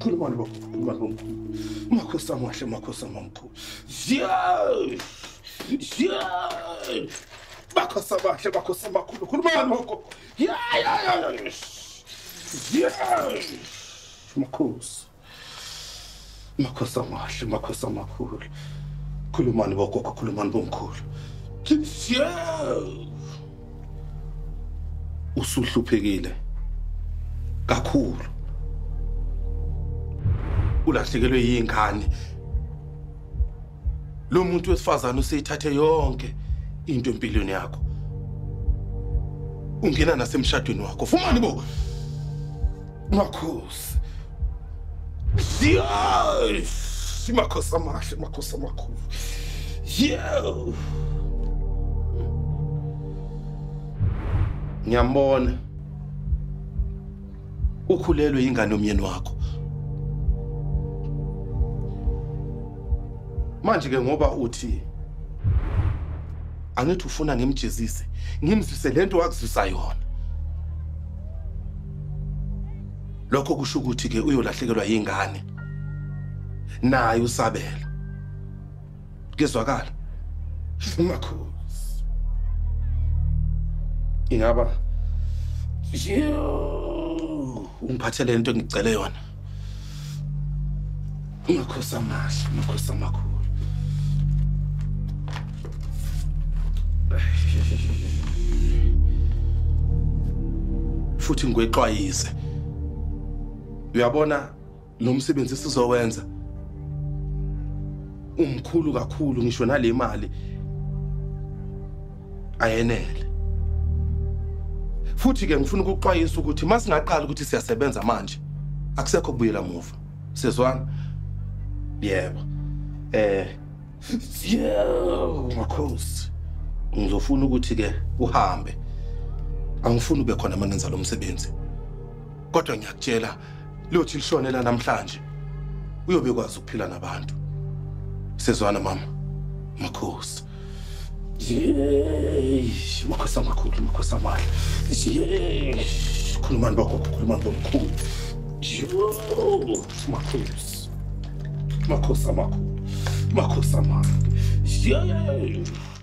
khulumani baba khulumani bomkhulu makhosi amahle makhosi amamkhulu yeah yeah makhosi amahle makhosi amakhulu. Khulumani bogogo yeah yeah yeah yeah makhosi makhosi amahle makhosi amakhulu. Khulumani bogogo khulumani bomkhulu yeah usuhluphekile. Kakhulu. Ulahlekelwe yingane lo muntu wesifazane useyithathe yonke into empilweni yakho. Ungena nasemshadweni wakho. Fumani bo. Makhosi. Yes! Makhosi amahle makhosi amakhulu. Yeah ngiyambona. Ukhulelwe ingane yomyeni wakho. Manje ke ngoba uthi angithi ufuna ngimjezise ngimzise lento wakuzisa yona. Lokho kusho ukuthi ke uyolahlekelwa yingane. Naye usabela. Kezwakala makhosi. Ingaba ungiphathele into engicele yona. Makhosi amahle, makhosi amakhulu. Futhi ngwexwayise. Uyabona lo msebenzi sizowenza umkhulu kakhulu ngisho nale mali ayenele. futhi ke ngifuna ukuxwayisa ukuthi masingaqala ukuthi siyasebenza manje akusekho kubuyela muva sizwana yebo eh yebo makhosi ngizofuna ukuthi ke uhambe angifuni ube khona mangenza lo msebenzi kodwa ngiyakutshela lothi lishonela namhlanje uyobe kwazi ukuphila nabantu sizwana mama makhosi Yeesh, makhosi amakhulu, makhosi amahle. Yeesh, khulumani bagogo, khulumani bomkhulu. Yo, makhosi. Makhosi amakhulu, makhosi amahle. Yeesh.